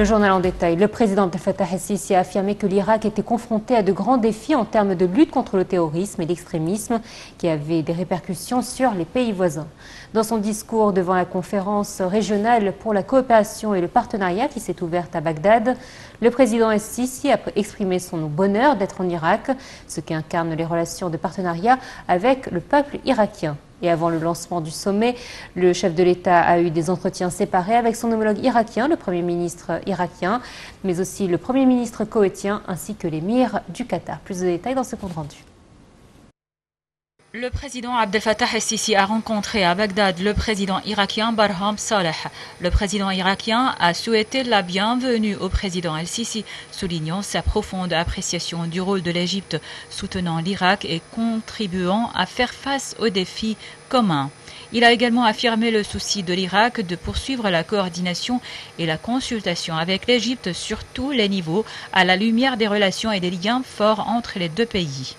Le journal en détail. Le président de Fatah el-Sisi a affirmé que l'Irak était confronté à de grands défis en termes de lutte contre le terrorisme et l'extrémisme qui avaient des répercussions sur les pays voisins. Dans son discours devant la conférence régionale pour la coopération et le partenariat qui s'est ouverte à Bagdad, le président el-Sisi a exprimé son bonheur d'être en Irak, ce qui incarne les relations de partenariat avec le peuple irakien. Et avant le lancement du sommet, le chef de l'État a eu des entretiens séparés avec son homologue irakien, le Premier ministre irakien, mais aussi le Premier ministre koweïtien ainsi que l'émir du Qatar. Plus de détails dans ce compte rendu. Le président Abdel Fattah el-Sisi a rencontré à Bagdad le président irakien Barham Saleh. Le président irakien a souhaité la bienvenue au président el-Sisi, soulignant sa profonde appréciation du rôle de l'Égypte soutenant l'Irak et contribuant à faire face aux défis communs. Il a également affirmé le souci de l'Irak de poursuivre la coordination et la consultation avec l'Égypte sur tous les niveaux à la lumière des relations et des liens forts entre les deux pays.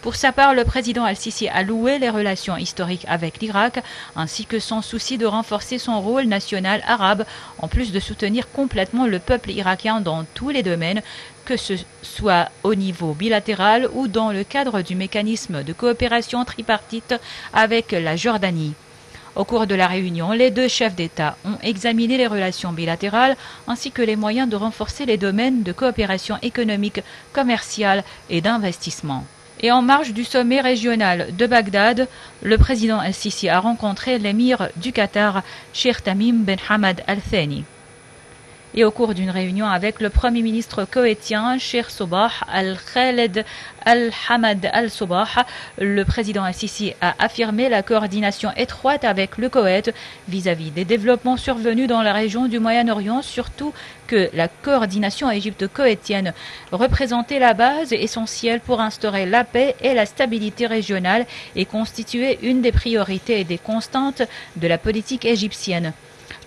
Pour sa part, le président al-Sisi a loué les relations historiques avec l'Irak, ainsi que son souci de renforcer son rôle national arabe, en plus de soutenir complètement le peuple irakien dans tous les domaines, que ce soit au niveau bilatéral ou dans le cadre du mécanisme de coopération tripartite avec la Jordanie. Au cours de la réunion, les deux chefs d'État ont examiné les relations bilatérales ainsi que les moyens de renforcer les domaines de coopération économique, commerciale et d'investissement. Et en marge du sommet régional de Bagdad, le président al-Sisi a rencontré l'émir du Qatar, Sheikh Tamim Ben Hamad al-Thani et au cours d'une réunion avec le Premier ministre koweïtien, Sheikh Sobah Al-Khaled Al-Hamad Al-Sobah, le président Al-Sisi a affirmé la coordination étroite avec le Koweït vis-à-vis des développements survenus dans la région du Moyen-Orient, surtout que la coordination égypto-koweïtienne représentait la base essentielle pour instaurer la paix et la stabilité régionale et constituait une des priorités et des constantes de la politique égyptienne.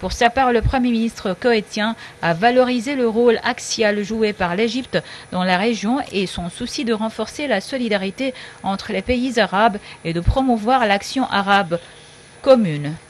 Pour sa part, le Premier ministre koweïtien a valorisé le rôle axial joué par l'Égypte dans la région et son souci de renforcer la solidarité entre les pays arabes et de promouvoir l'action arabe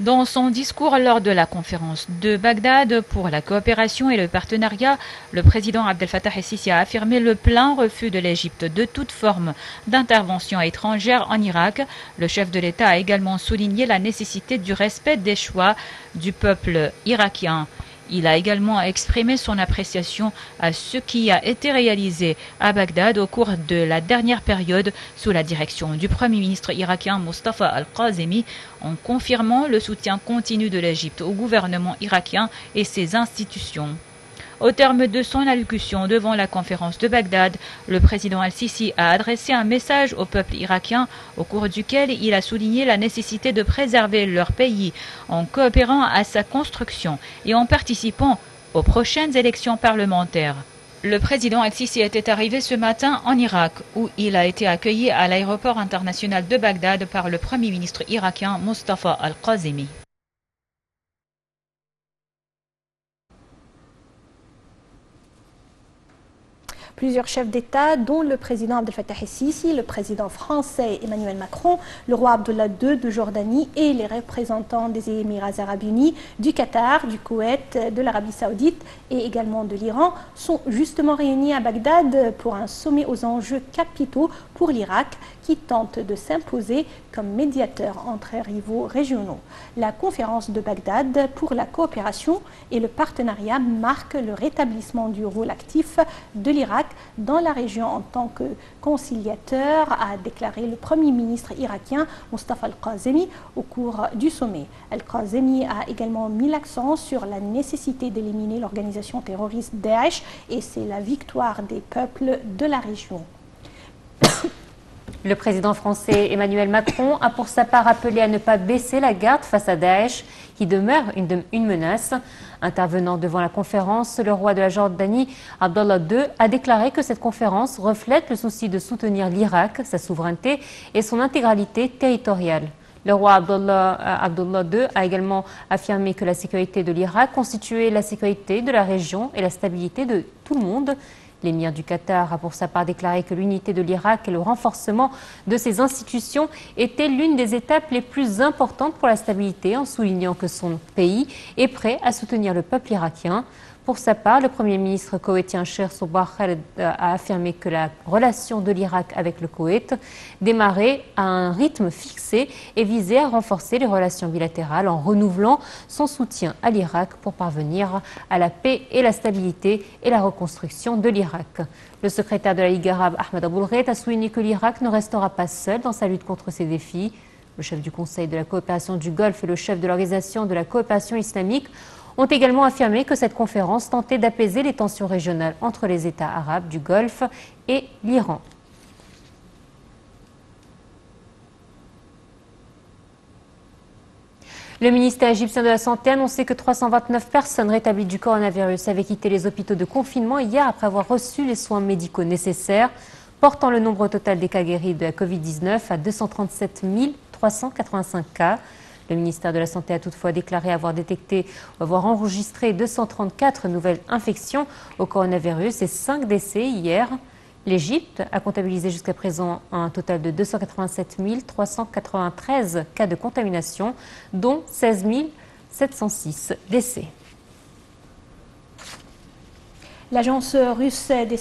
Dans son discours lors de la conférence de Bagdad pour la coopération et le partenariat, le président Abdel Fattah el-Sisi a affirmé le plein refus de l'Égypte de toute forme d'intervention étrangère en Irak. Le chef de l'État a également souligné la nécessité du respect des choix du peuple irakien. Il a également exprimé son appréciation à ce qui a été réalisé à Bagdad au cours de la dernière période sous la direction du Premier ministre irakien Mustafa al-Qazemi en confirmant le soutien continu de l'Égypte au gouvernement irakien et ses institutions. Au terme de son allocution devant la conférence de Bagdad, le président al-Sisi a adressé un message au peuple irakien au cours duquel il a souligné la nécessité de préserver leur pays en coopérant à sa construction et en participant aux prochaines élections parlementaires. Le président al-Sisi était arrivé ce matin en Irak, où il a été accueilli à l'aéroport international de Bagdad par le premier ministre irakien Mustafa al-Qazemi. Plusieurs chefs d'État, dont le président Abdel Fattah el-Sisi, le président français Emmanuel Macron, le roi Abdullah II de Jordanie et les représentants des Émirats arabes unis, du Qatar, du Koweït, de l'Arabie saoudite et également de l'Iran, sont justement réunis à Bagdad pour un sommet aux enjeux capitaux pour l'Irak qui tente de s'imposer comme médiateur entre rivaux régionaux. La conférence de Bagdad pour la coopération et le partenariat marque le rétablissement du rôle actif de l'Irak dans la région en tant que conciliateur, a déclaré le Premier ministre irakien Mustafa Al-Qazemi au cours du sommet. Al-Qazemi a également mis l'accent sur la nécessité d'éliminer l'organisation terroriste Daesh et c'est la victoire des peuples de la région. Le président français Emmanuel Macron a pour sa part appelé à ne pas baisser la garde face à Daesh, qui demeure une, menace. Intervenant devant la conférence, le roi de la Jordanie, Abdallah II, a déclaré que cette conférence reflète le souci de soutenir l'Irak, sa souveraineté et son intégralité territoriale. Le roi Abdullah, II a également affirmé que la sécurité de l'Irak constituait la sécurité de la région et la stabilité de tout le monde. L'émir du Qatar a pour sa part déclaré que l'unité de l'Irak et le renforcement de ses institutions étaient l'une des étapes les plus importantes pour la stabilité, en soulignant que son pays est prêt à soutenir le peuple irakien. Pour sa part, le Premier ministre koweïtien Cher Soubar Khaled a affirmé que la relation de l'Irak avec le Koweït démarrait à un rythme fixé et visait à renforcer les relations bilatérales en renouvelant son soutien à l'Irak pour parvenir à la paix et la stabilité et la reconstruction de l'Irak. Le secrétaire de la Ligue arabe Ahmed Aboulret a souligné que l'Irak ne restera pas seul dans sa lutte contre ces défis. Le chef du Conseil de la coopération du Golfe et le chef de l'Organisation de la coopération islamique ont également affirmé que cette conférence tentait d'apaiser les tensions régionales entre les États arabes du Golfe et l'Iran. Le ministère égyptien de la Santé a annoncé que 329 personnes rétablies du coronavirus avaient quitté les hôpitaux de confinement hier après avoir reçu les soins médicaux nécessaires, portant le nombre total des cas guéris de la Covid-19 à 237 385 cas. Le ministère de la Santé a toutefois déclaré avoir détecté ou avoir enregistré 234 nouvelles infections au coronavirus et 5 décès hier. L'Égypte a comptabilisé jusqu'à présent un total de 287 393 cas de contamination, dont 16 706 décès. L'agence russe des